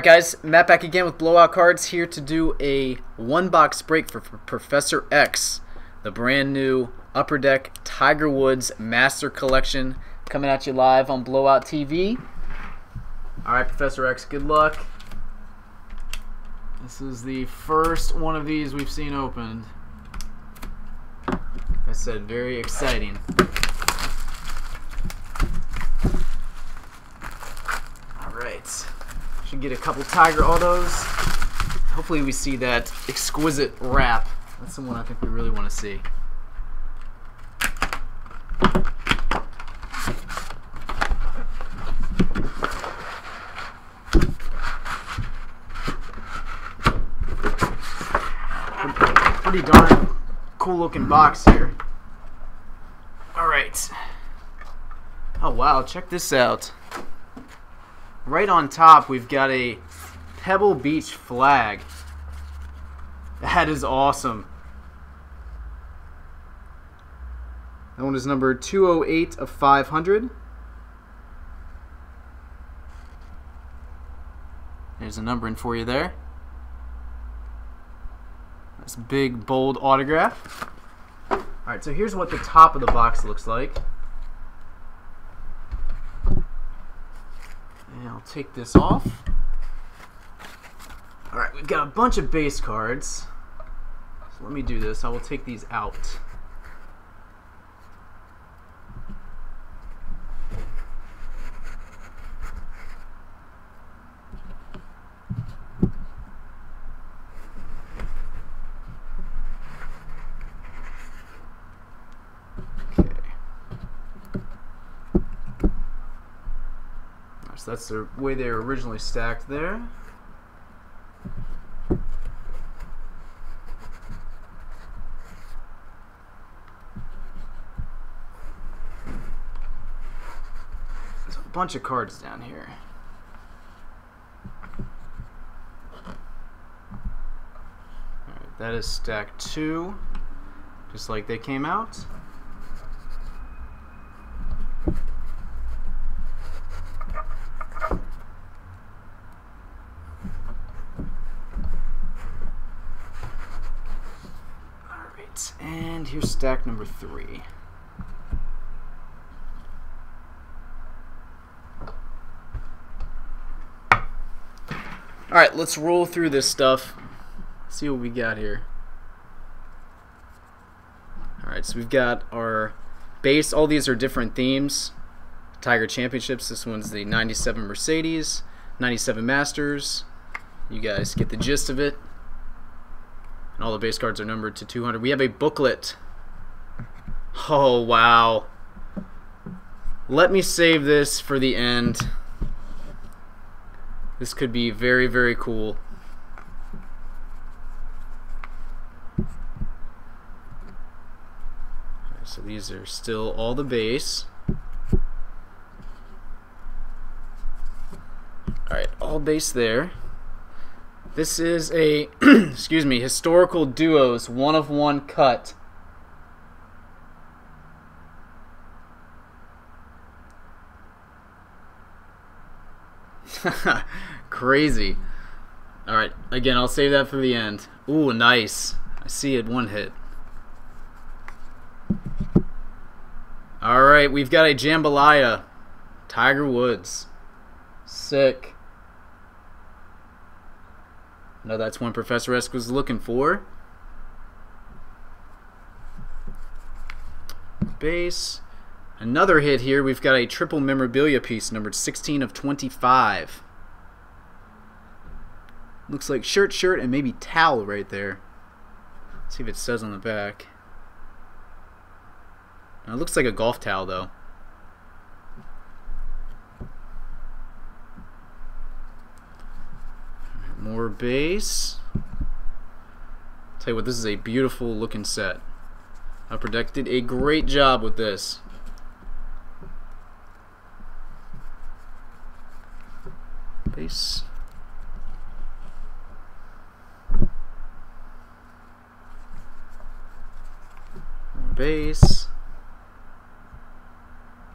Alright guys, Matt back again with Blowout Cards here to do a one box break for, Professor X, the brand new Upper Deck Tiger Woods Master Collection coming at you live on Blowout TV. Alright Professor X, good luck. This is the first one of these we've seen opened. Like I said, very exciting. Alright. Should get a couple Tiger Autos. Hopefully we see that exquisite wrap. That's the one I think we really want to see. Pretty darn cool looking box here. Alright. Oh wow, check this out. Right on top, we've got a Pebble Beach flag. That is awesome. That one is number 208 of 500. There's a numbering for you there. That's big, bold autograph. Alright, so here's what the top of the box looks like. And I'll take this off. Alright, we've got a bunch of base cards. So let me do this. I will take these out. So that's the way they were originally stacked there. There's a bunch of cards down here. That is stack two, just like they came out. And here's stack number three. Alright, let's roll through this stuff. See what we got here. Alright, so we've got our base. All these are different themes. Tiger Championships. This one's the 97 Mercedes, 97 Masters. You guys get the gist of it. And all the base cards are numbered to 200. We have a booklet. Oh, wow. Let me save this for the end. This could be very, very cool. so these are still all the base. Alright, all base there. This is a, excuse me, historical duos one of one cut. Crazy. Alright, again, I'll save that for the end. Ooh, nice. I see it, one hit. Alright, we've got a Slambalaya. Tiger Woods. Sick. No, that's one Professor X was looking for. Base. Another hit here. We've got a triple memorabilia piece, numbered 16 of 25. Looks like shirt, shirt, and maybe towel right there. Let's see if it says on the back. Now, it looks like a golf towel, though. More base. Tell you what, this is a beautiful looking set. Deck did a great job with this. Base. Base.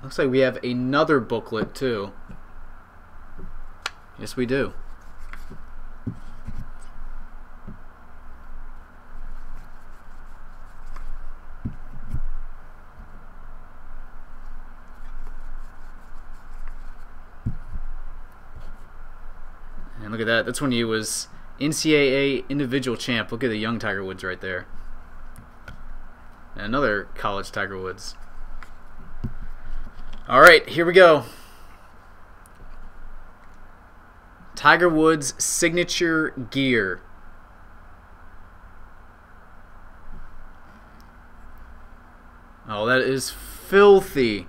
Looks like we have another booklet too. Yes, we do. Look at that. That's when he was NCAA individual champ. Look at the young Tiger Woods right there. And another college Tiger Woods. All right, here we go. Tiger Woods signature gear. Oh, that is filthy.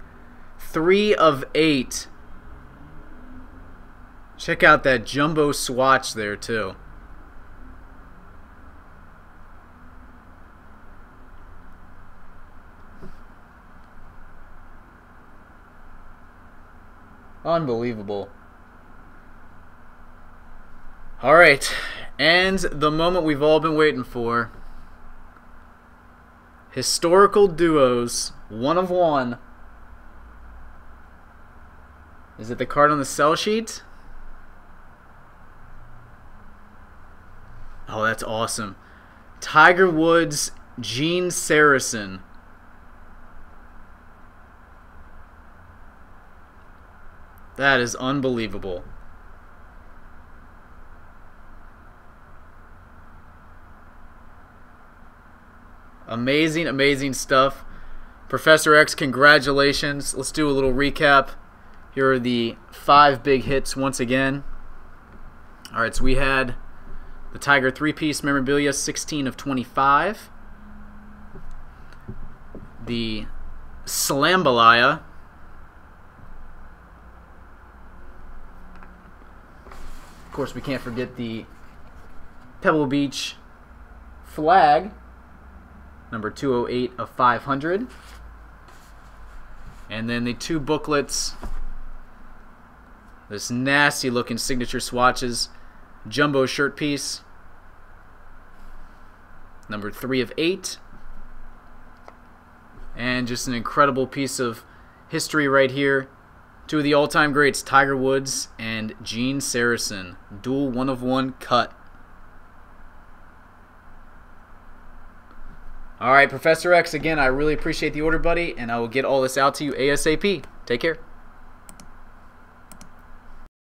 Three of eight. Check out that jumbo swatch there, too. Unbelievable. All right, and the moment we've all been waiting for. Historical duos, one of one. Is it the card on the sell sheet? Oh, that's awesome. Tiger Woods, Gene Sarazen. That is unbelievable. Amazing, amazing stuff. Professor X, congratulations. Let's do a little recap. Here are the five big hits once again. All right, so we had the Tiger three-piece memorabilia, 16 of 25. The Slambalaya. Of course, we can't forget the Pebble Beach flag number 208 of 500. And then the two booklets, this nasty looking signature swatches, jumbo shirt piece, number 3 of 8. And just an incredible piece of history right here. Two of the all-time greats, Tiger Woods and Gene Sarazen. Dual one of one cut. All right, Professor X, again, I really appreciate the order, buddy, and I will get all this out to you ASAP. Take care.